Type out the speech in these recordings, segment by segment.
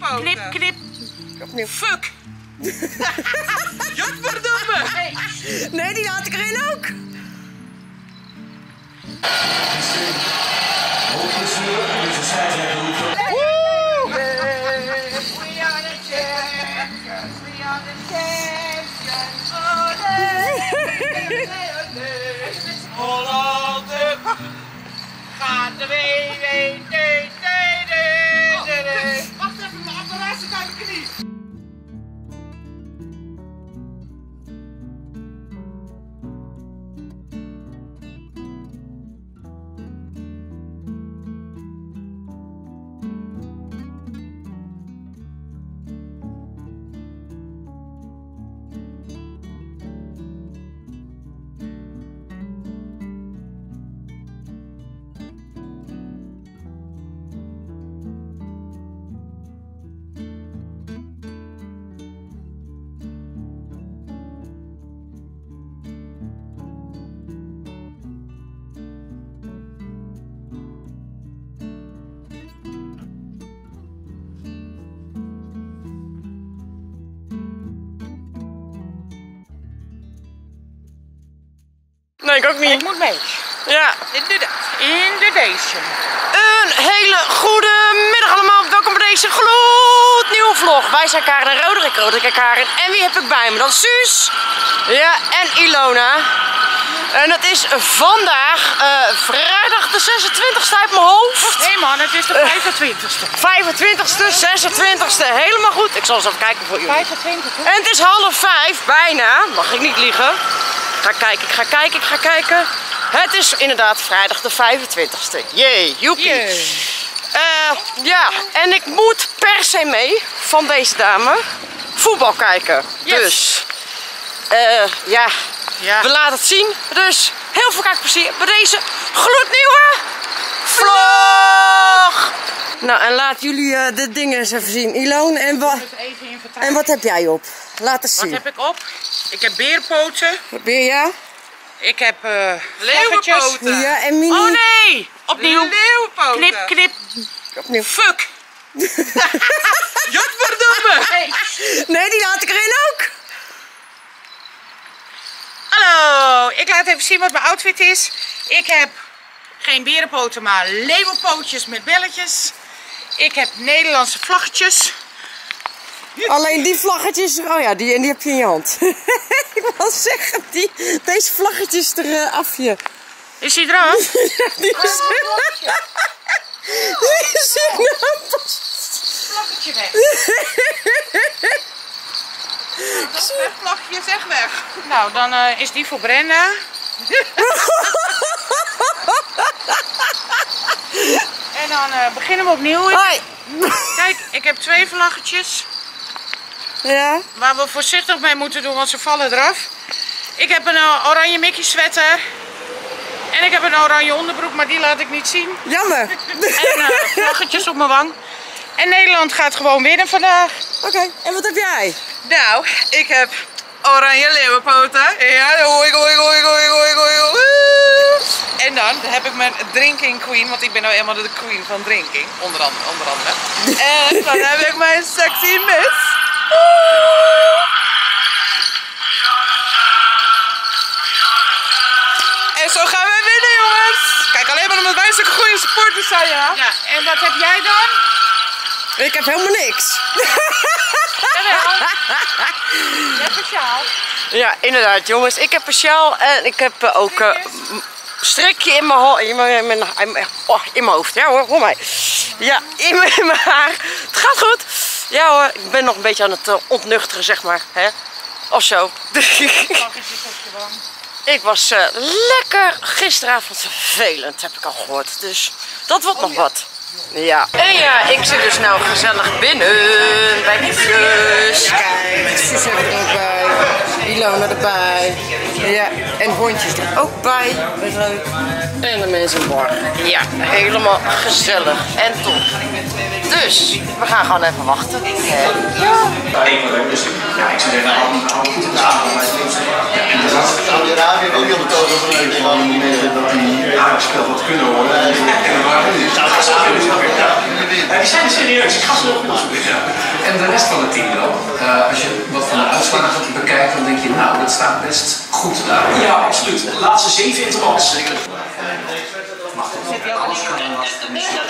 leeuwenpoten. Knip, knip. Opnieuw. Fuck. Jotverdomme. Hey. Nee, die laat ik erin ook. We are the champions. We are the champions. Olé. Hollande. Gaat de Nee, ik ook Ik niet. moet mee. Ja. Inderdaad. Inderdaad. Een hele goede middag allemaal. Welkom bij deze gloednieuwe vlog. Wij zijn Karen en Roderick, Roderick en Karen. En wie heb ik bij me? Dat is Suus. Ja, en Ilona. En het is vandaag eh, vrijdag de 26e uit mijn hoofd. Nee man, het is de 25ste. 25e, 26e, helemaal goed. Ik zal eens even kijken voor jullie. 25 hè? En het is half vijf, bijna. Mag ik niet liegen. Ik ga kijken, ik ga kijken, ik ga kijken. Het is inderdaad vrijdag de 25e. Jee, joepie. Eh, ja, en ik moet per se mee van deze dame voetbal kijken. Yes. Dus, eh, ja, Ja. we laten het zien. Dus heel veel kijkplezier bij deze gloednieuwe vlog. Nou, en laat jullie eh, de dingen eens even zien. Ilon, en, wa en wat heb jij op? Laat eens Wat zien. heb ik op? Ik heb beerpoten. Probeer ja? Ik heb eh Leeuwenpoten. Ja, en mini. Oh nee! Opnieuw. Leeuwenpoten. Knip, knip. Opnieuw. Fuck. Jotverdomme. Hey. Nee, die laat ik erin ook. Hallo, ik laat even zien wat mijn outfit is. Ik heb geen berenpoten, maar leeuwenpootjes met belletjes. Ik heb Nederlandse vlaggetjes. Alleen die vlaggetjes, oh ja, die, en die heb je in je hand. ik wil zeggen, die, deze vlaggetjes er uh, af je. Is die eraf? Die is, die is in nou. Vlaggetje weg. Dat vlagje is echt weg. Nou, dan eh, is die voor Brenda. Dan eh, beginnen we opnieuw. Hoi. Kijk, ik heb twee vlaggetjes. Ja, Waar we voorzichtig mee moeten doen, want ze vallen eraf. Ik heb een eh, oranje Mickey sweater. En ik heb een oranje onderbroek, maar die laat ik niet zien. jammer. En eh, vlaggetjes op mijn wang. En Nederland gaat gewoon winnen vandaag. Oké, en wat heb jij? Nou, ik heb oranje leeuwenpoten. Ja, hoi, hoi, hoi, hoi, hoi, hoi, hoi. Dan heb ik mijn drinking queen, want ik ben nou eenmaal de queen van drinking, onder andere. Onder andere. En dan heb ik mijn sexy miss. En zo gaan we winnen, jongens. Kijk, alleen maar omdat wij zulke goede supporters zijn, ja. Ja, en wat heb jij dan? Ik heb helemaal niks. Jawel. Je hebt een sjaal. Ja, inderdaad, jongens. Ik heb een sjaal en ik heb eh, ook eh, strikje in mijn, ho- in mijn, in mijn, in mijn- oh, in mijn hoofd. Ja hoor, hoor mij. Ja, in mijn, in mijn haar. Het gaat goed. Ja hoor, ik ben nog een beetje aan het eh, ontnuchteren, zeg maar. Hè? Of zo. Ik was eh, lekker gisteravond vervelend, heb ik al gehoord. Dus dat wordt nog wat. Ja. En ja, ik zit dus nou gezellig binnen bij die zus. Kijk, Suus hebben er ook bij. Ilona erbij. Ja, en hondjes er ook bij. Dat is leuk. En de mensen bar. Ja, helemaal gezellig en top. Dus, we gaan gewoon even wachten. Dus ja, ik zit even aan Saudi-Arabië ook heel betogen van de momenten dat die gitaarspel wat kunnen horen. En die zijn serieus, ik ga ze nog. En de rest van het team dan? Eh, als je wat van de uitslagen bekijkt, dan denk je, nou, dat staat best goed daar. Ja, absoluut. De laatste zeven intervals. Mag dat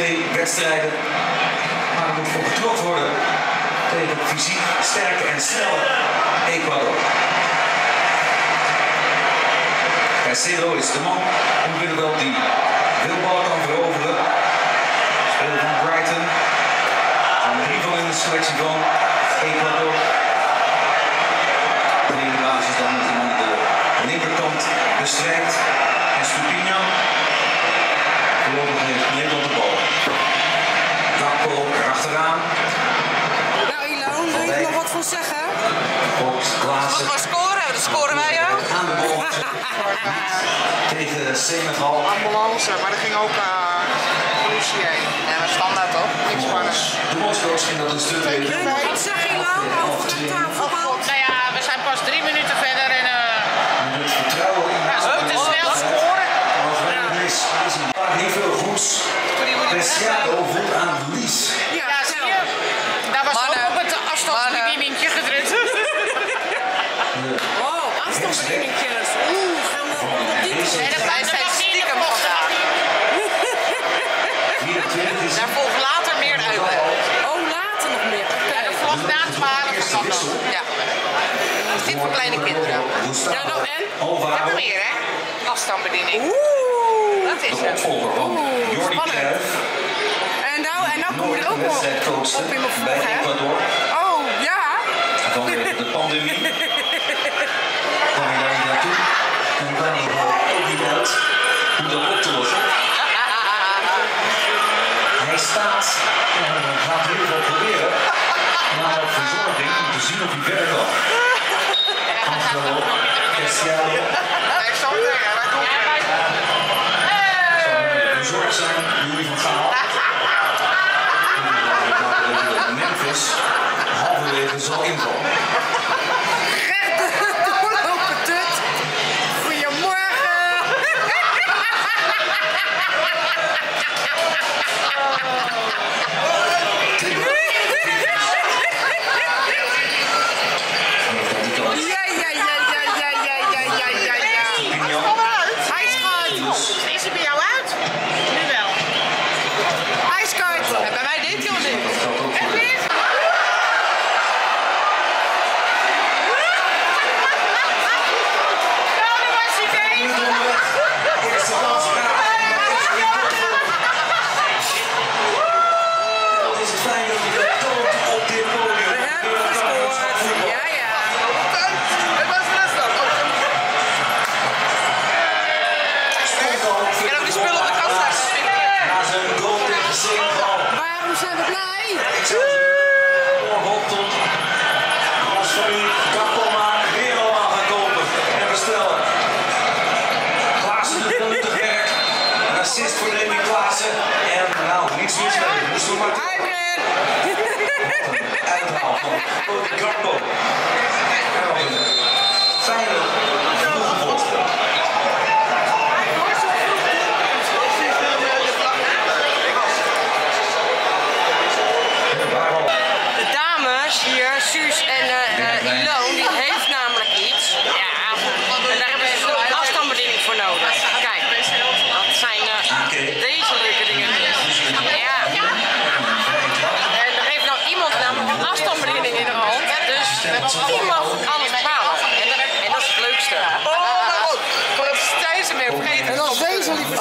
twee wedstrijden. Maar er moet voor geknokt worden tegen fysiek sterke en snelle Ecuador. Caicedo is de man in het middenveld die ballen kan veroveren. Speler van Brighton. En van in de selectie van Ecuador. De basis dan met de linkerkant bestrijkt. Tegen Senegal. ambulance, maar er ging ook uh, politie heen. Ja, maar standaard toch? Niks spannends. De bondscoach ging dat een stuk weten. Wat zeg je Ilan over de tafelbal? Nou ja, we zijn pas drie minuten verder en uh, Met het vertrouwen in het is snel scoren. Is, is een paar heel veel goeds. Preciado voelt aan Lies. Ja, zie je? Daar was Mannen. ook op het afstandsbedieningje gedrukt. Oh, afstandsbedieningjes. Oeh, gaan we onder die Deze En dat Wij zijn dat stiekem was vandaag. 24 is Daar volgt later meer uit. hè. Oh, later nog meer. Oké. Vlog na 12 eerste kan wissel. dan. Ja. Is dit voor kleine kinderen? Alvaro, Meer hè? Afstandsbediening. Oeh. Dat is de het. opvolger van Jordi. Cruijff. En nou, en nou kom je er ook nog op in mijn bij vlog, hè? Ecuador. Oh, ja. Vanwege de pandemie. kwam hij daar niet naartoe. En kwam hij ook niet uit hoe dat op te lossen. Hij staat, en gaat in ieder geval proberen, maar op verzorging om te zien of hij verder kan. Angelo, Cristiano, Nee, zo tegen. Wij doen het. bezorgd zijn, Louis van Gaal. Memphis halverwege zal invallen.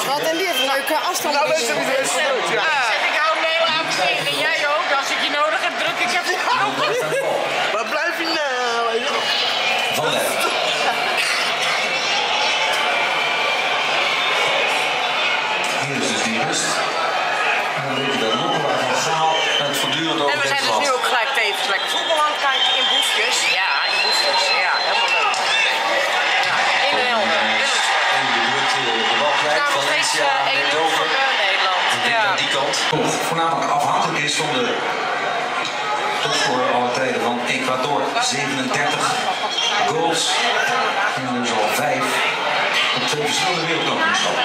Wat een leuke afstand. Nou, dat is het leuk, ja. Voornamelijk afhankelijk is van de topscorer alle tijden van Ecuador. 37 goals en dus al 5 op twee verschillende wereldkampioenschappen.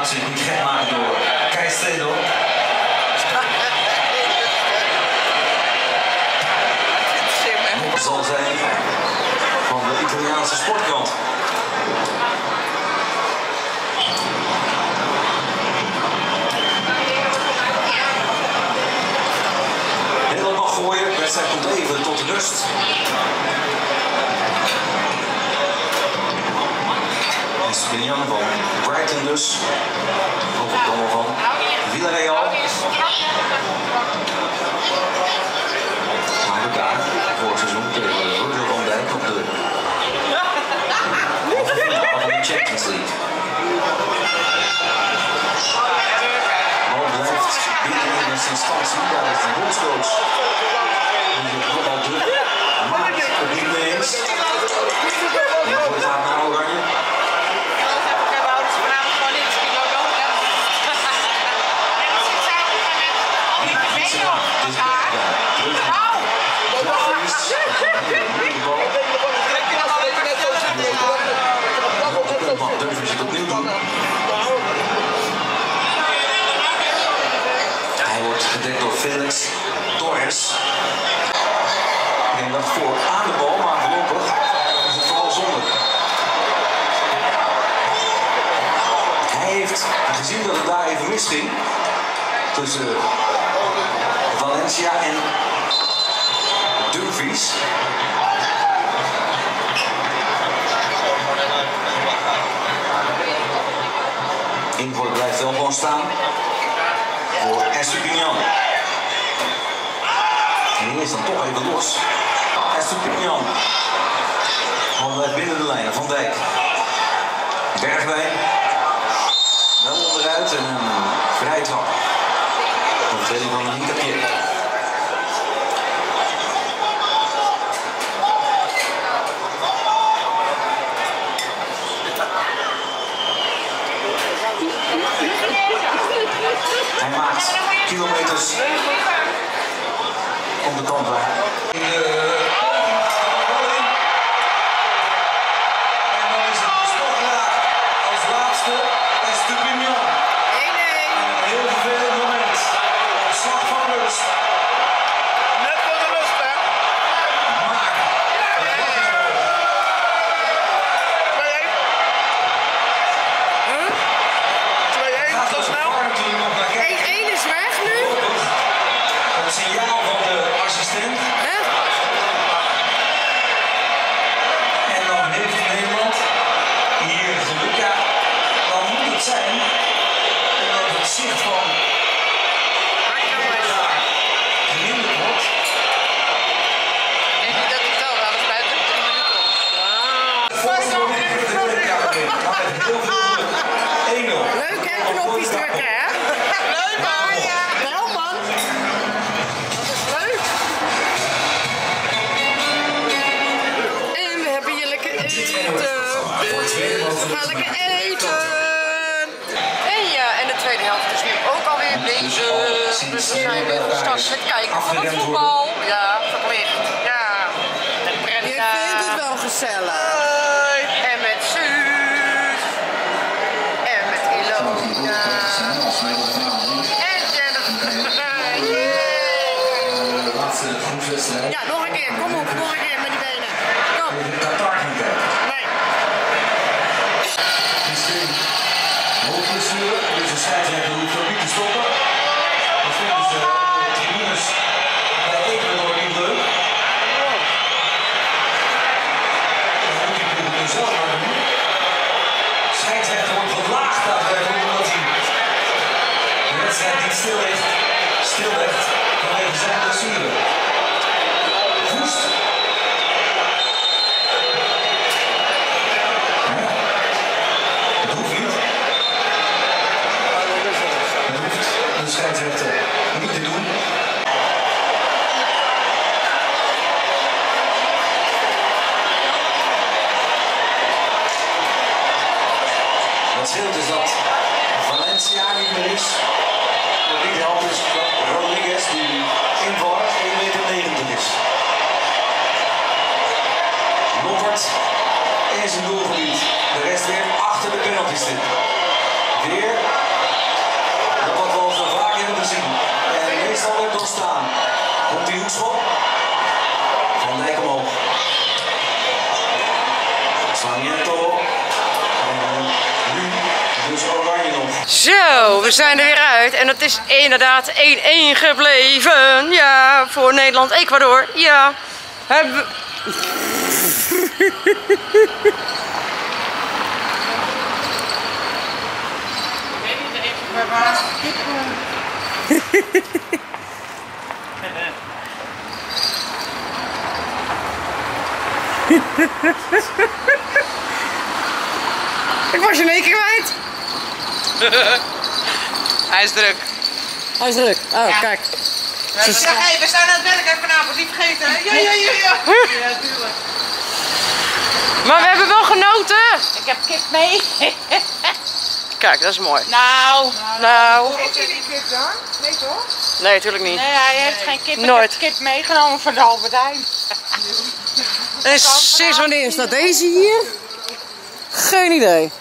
Laat zich niet gek maken door Keistedo. zijn van de Italiaanse sportkrant. Helemaal gooien, de wedstrijd komt even tot rust. En Spinian van Brighton dus, Ook het allemaal van Villarreal. Maar elkaar voor het seizoen tegen. Champions League. Long left, beating Emerson, starts, guys, the coach. heeft. En gezien dat het daar even misging, tussen eh, Valencia en Dumfries. Ingooi blijft wel gewoon staan voor Estupignan. En die is dan toch even los. Estupignan. Van binnen de lijnen, Van Dijk. Bergwijn met een eh, vrije trap. helemaal van een linkerkeer. Lekker eten. En ja, en de tweede helft is nu ook alweer bezig. Dus we zijn weer gestart met kijken van het voetbal. Ja, verplicht. Ja. En Je vindt het wel gezellig. En met Suus. En met Ilona. En Jennifer. De laatste groepswedstrijd. Ja, nog een keer. Kom op, nog een keer dus hoeft de scheidsrechter niet te doen. Wat Zo, we zijn er weer uit. En het is inderdaad 1-1 gebleven. Ja, voor Nederland-Ecuador. Ja. Hebben. Ik was je in één keer kwijt. Hij is druk. Hij is druk. Oh, kijk. Zeg, hey, we staan aan het werk even vanavond, niet vergeten. hè? Ja, ja, ja, ja. Ja, tuurlijk. Maar we hebben wel genoten. Ik heb kip mee. Kijk, dat is mooi. Nou. Nou, Eet je die kip dan? Nee toch? nee, natuurlijk niet. Nee, hij heeft geen kip. Nooit. Ik heb kip meegenomen van de Albert Heijn. En sinds wanneer staat deze hier? Geen idee.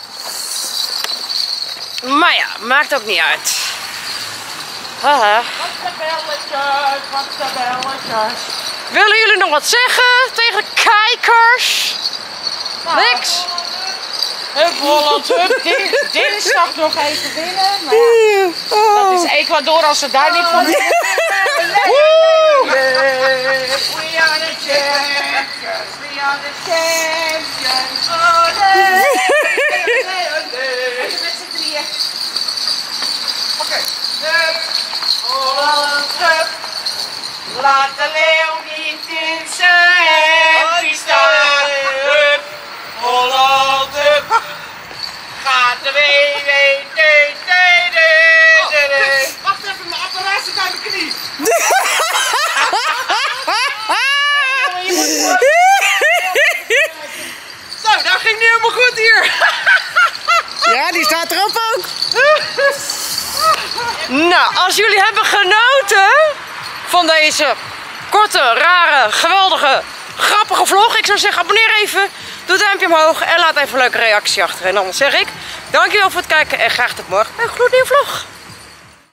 Maar ja, maakt ook niet uit. Haha. Wat wat. Willen jullie nog wat zeggen tegen de kijkers? Niks? Hup Holland, hup. Din- Dinsdag nog even winnen. Maar ja, dat is Ecuador als ze daar niet van! We are the champions, we are the champions. Hup, Holland, hup. Laat de leeuw niet in zijn. Hup, Holland, hup. Gaat de dee, dee. Wacht even, mijn apparaat zit aan de knie. Zo, nou ging niet helemaal goed hier. Ja, die staat erop. Nou, als jullie hebben genoten van deze korte, rare, geweldige, grappige vlog. Ik zou zeggen, abonneer even, doe een duimpje omhoog en laat even een leuke reactie achter. En dan zeg ik, dankjewel voor het kijken en graag tot morgen een gloednieuwe vlog.